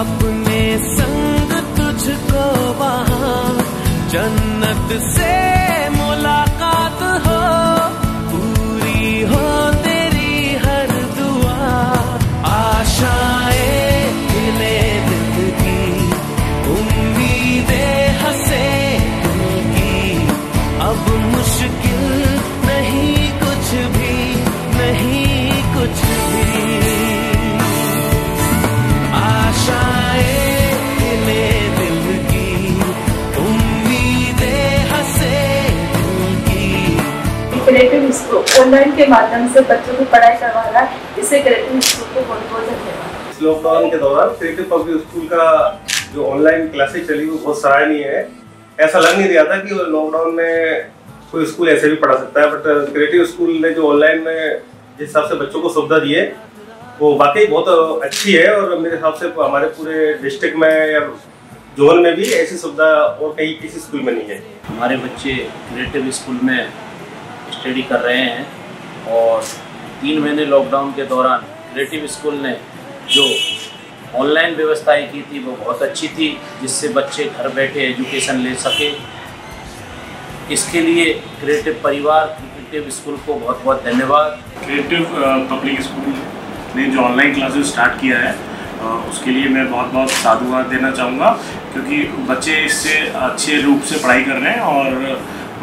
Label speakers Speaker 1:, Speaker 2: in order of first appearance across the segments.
Speaker 1: अपने संग तुझको वहाँ जन्नत से
Speaker 2: क्रिएटिव स्कूल ऑनलाइन के माध्यम से बच्चों को पढ़ाई करवा रहा है इससे क्रिएटिव स्कूल को बहुत बहुत धन्यवाद।
Speaker 3: इस लॉकडाउन के दौरान क्रिएटिव पब्लिक स्कूल का जो ऑनलाइन क्लासेस चली वो बहुत सराहनीय है। ऐसा लग नहीं रहा था कि लॉकडाउन में कोई स्कूल ऐसे भी पढ़ा सकता है बट क्रिएटिव स्कूल ने जो ऑनलाइन में जिस हिसाब से बच्चों को सुविधा दी है वो वाकई बहुत अच्छी है और मेरे हिसाब से हमारे पूरे डिस्ट्रिक्ट में या जोन में भी ऐसी सुविधा और कहीं किसी स्कूल में नहीं है।
Speaker 4: हमारे बच्चे क्रिएटिव स्कूल में स्टडी कर रहे हैं और तीन महीने लॉकडाउन के दौरान क्रिएटिव स्कूल ने जो ऑनलाइन व्यवस्थाएँ की थी, वो बहुत अच्छी थी, जिससे बच्चे घर बैठे एजुकेशन ले सके। इसके लिए क्रिएटिव परिवार क्रिएटिव स्कूल को बहुत बहुत धन्यवाद।
Speaker 5: क्रिएटिव पब्लिक स्कूल ने जो ऑनलाइन क्लासेस स्टार्ट किया है उसके लिए मैं बहुत बहुत साधुवाद देना चाहूँगा, क्योंकि बच्चे इससे अच्छे रूप से पढ़ाई कर रहे हैं और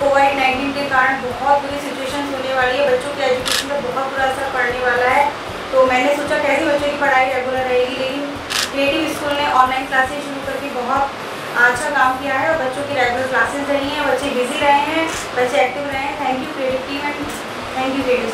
Speaker 6: कोविड नाइन्टीन के कारण बहुत बुरी सिचुएशन होने वाली है। बच्चों के एजुकेशन पर बहुत बुरा असर पड़ने वाला है। तो मैंने सोचा कैसे बच्चों की पढ़ाई रेगुलर रहेगी, लेकिन क्रिएटिव स्कूल ने ऑनलाइन क्लासेज शुरू करके बहुत अच्छा काम किया है और बच्चों की रेगुलर क्लासेज रही हैं, बच्चे बिज़ी रहे हैं, बच्चे एक्टिव रहे हैं। Thank you creative team and thank you creative